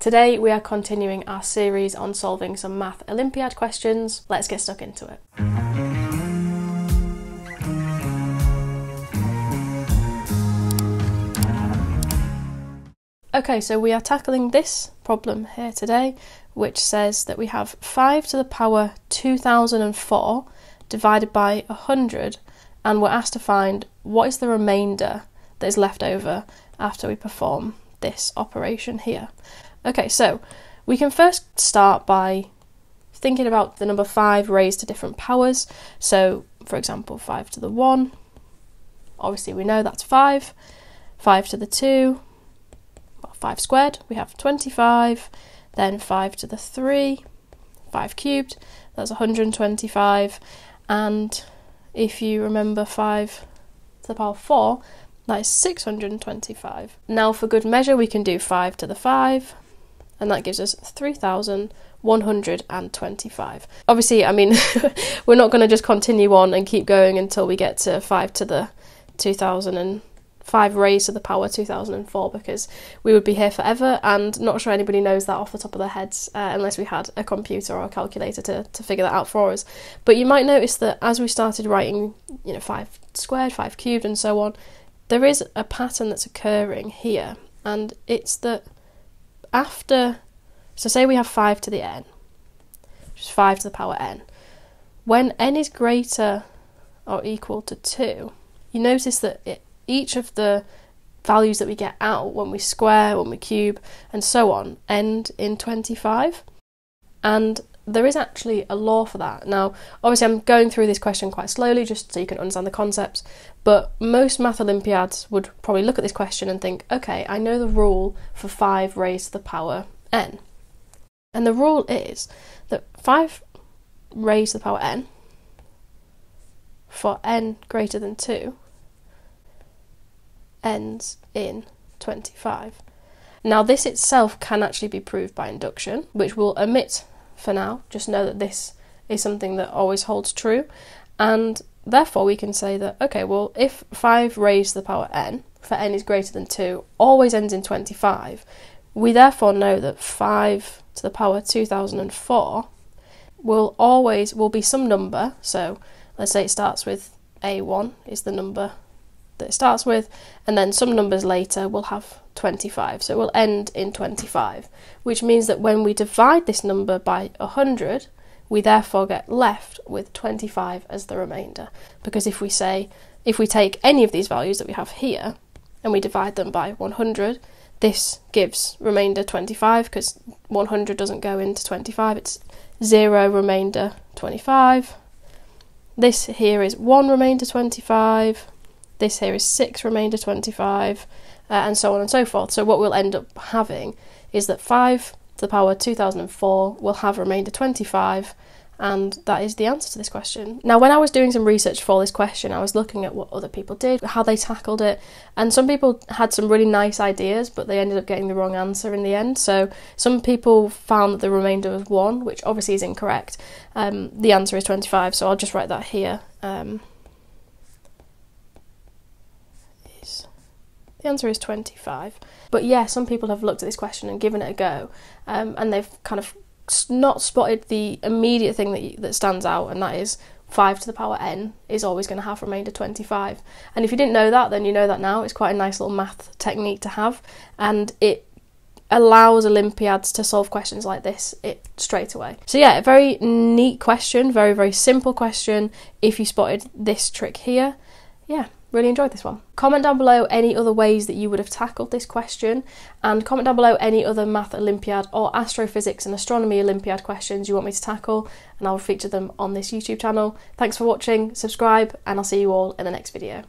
Today we are continuing our series on solving some Math Olympiad questions. Let's get stuck into it. Okay, so we are tackling this problem here today, which says that we have 5 to the power 2004 divided by 100, and we're asked to find what is the remainder that is left over after we perform this operation here. Okay, so we can first start by thinking about the number 5 raised to different powers. So, for example, 5 to the 1, obviously we know that's 5, 5 to the 2, well, 5 squared, we have 25, then 5 to the 3, 5 cubed, that's 125, and if you remember 5 to the power 4, that is 625. Now, for good measure, we can do 5 to the 5, and that gives us 3,125. Obviously, I mean, we're not going to just continue on and keep going until we get to 5 to the 2005 raised to the power 2004 because we would be here forever and not sure anybody knows that off the top of their heads uh, unless we had a computer or a calculator to, to figure that out for us. But you might notice that as we started writing, you know, 5 squared, 5 cubed and so on, there is a pattern that's occurring here and it's that after, so say we have 5 to the n, which is 5 to the power n, when n is greater or equal to 2, you notice that it, each of the values that we get out when we square, when we cube, and so on end in 25. And there is actually a law for that. Now, obviously, I'm going through this question quite slowly just so you can understand the concepts, but most math Olympiads would probably look at this question and think, okay, I know the rule for 5 raised to the power n. And the rule is that 5 raised to the power n for n greater than 2 ends in 25. Now, this itself can actually be proved by induction, which we'll omit for now. Just know that this is something that always holds true. And therefore, we can say that, okay, well, if 5 raised to the power n for n is greater than 2 always ends in 25, we therefore know that 5 to the power 2004 will always will be some number. So let's say it starts with a1 is the number that it starts with, and then some numbers later will have 25. So it will end in 25, which means that when we divide this number by 100, we therefore get left with 25 as the remainder. Because if we say, if we take any of these values that we have here and we divide them by 100, this gives remainder 25 because 100 doesn't go into 25, it's 0 remainder 25. This here is 1 remainder 25, this here is 6 remainder 25, uh, and so on and so forth. So what we'll end up having is that 5 to the power 2004 will have remainder 25, and that is the answer to this question. Now, when I was doing some research for this question, I was looking at what other people did, how they tackled it, and some people had some really nice ideas, but they ended up getting the wrong answer in the end. So, some people found that the remainder was 1, which obviously is incorrect. Um, the answer is 25, so I'll just write that here. Um, The answer is 25. But yeah, some people have looked at this question and given it a go, um, and they've kind of not spotted the immediate thing that, that stands out, and that is 5 to the power n is always going to have remainder 25. And if you didn't know that, then you know that now. It's quite a nice little math technique to have, and it allows Olympiads to solve questions like this it straight away. So yeah, a very neat question, very very simple question. If you spotted this trick here, yeah, Really enjoyed this one. Comment down below any other ways that you would have tackled this question, and comment down below any other Math Olympiad or Astrophysics and Astronomy Olympiad questions you want me to tackle, and I'll feature them on this YouTube channel. Thanks for watching, subscribe, and I'll see you all in the next video.